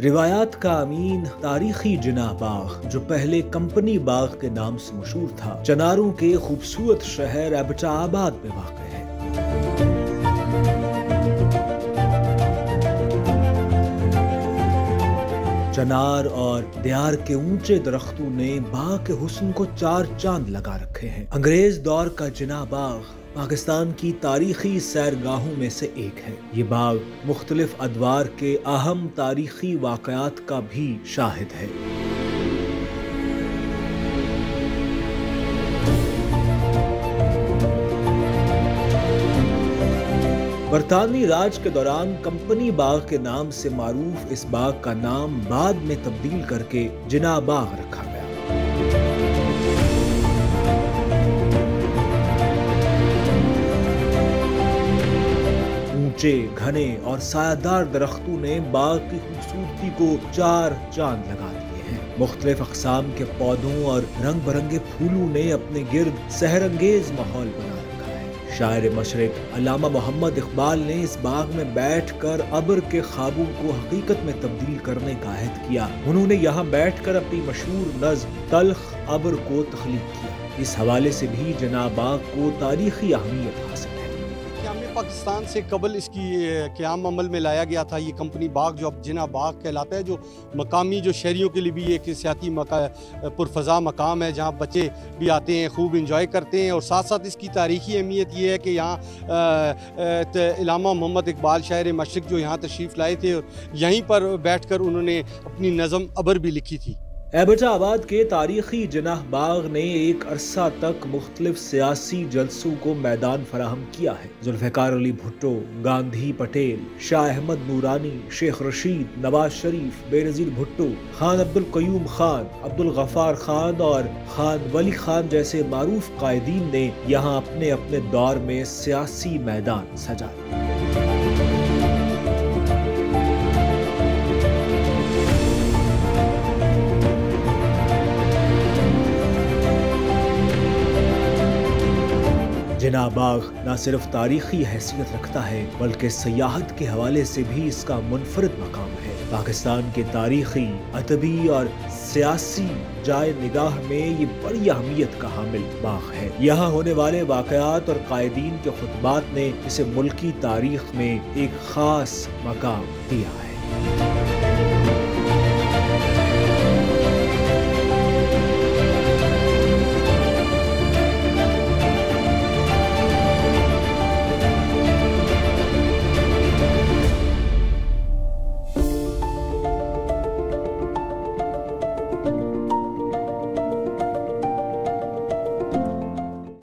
रिवायात का अमीन तारीखी जिना बाग जो पहले कंपनी बाग के नाम से मशहूर था। चनारों के खूबसूरत शहर एबटाबाद में वाक़ है। चनार और दियार के ऊँचे दरख्तों ने बाग के हुस्न को चार चाँद लगा रखे हैं। अंग्रेज़ दौर का जिना बाग पाकिस्तान की तारीखी सैरगाहों में से एक है। ये बाग मुख्तलिफ़ अदवार के अहम तारीखी वाकयात का भी शाहिद है। बरतानवी राज के दौरान कंपनी बाग के नाम से मारूफ इस बाग का नाम बाद में तब्दील करके जिना बाग रखा ऊँचे घने और सायादार दरख्तों ने बाग की खूबसूरती को चार चाँद लगा दिए हैं। मुख्तलिफ़ अकसाम के पौधों और रंग बिरंगे फूलों ने अपने गिर्द सहरंगेज माहौल बना रखा है। शायर मशरक अलामा मोहम्मद इकबाल ने इस बाग में बैठ कर अबर के ख्वाबों को हकीकत में तब्दील करने का अहद किया। उन्होंने यहाँ बैठ कर अपनी मशहूर नज्म तलख अबर को तख्लीक किया। इस हवाले से भी जनाब बाग को तारीखी अहमियत हासिल पाकिस्तान से कबल इसकी क्याम अमल में लाया गया था। ये कंपनी बाग जो अब जिना बाग कहलाता है, जो मकामी, जो शहरीों के लिए भी एक सियाती मका, पुरफजा मकाम है, जहाँ बच्चे भी आते हैं, खूब इंजॉय करते हैं। और साथ साथ इसकी तारीखी अहमियत ये है कि यहाँ इलामा मोहम्मद इकबाल शायर मशरक जो यहाँ तशरीफ़ लाए थे और यहीं पर बैठ कर उन्होंने अपनी नज़म अबर भी लिखी थी। एबटाबाद के तारीखी जनाह बाग ने एक अरसा तक मुख्तलिफ़ सियासी जलसों को मैदान फराहम किया है। जुल्फ़ार अली भुट्टो, गांधी पटेल, शाह अहमद नूरानी, शेख रशीद, नवाज़ शरीफ, बेनज़ीर भुट्टो, खान अब्दुल कयूम खान, अब्दुल गफ़ार खान और खान वली खान जैसे मरूफ कायदीन ने यहाँ अपने अपने दौर में सियासी मैदान सजाया जिना बाग न सिर्फ़ तारीखी हैसियत रखता है, बल्कि सियाहत के हवाले से भी इसका मुनफरद मकाम है। पाकिस्तान के तारीखी, अदबी और सियासी जाय निगाह में ये बड़ी अहमियत का हामिल बाग है। यहाँ होने वाले वाकयात और कायदीन के खुतबात ने इसे मुल्की तारीख में एक खास मकाम दिया है।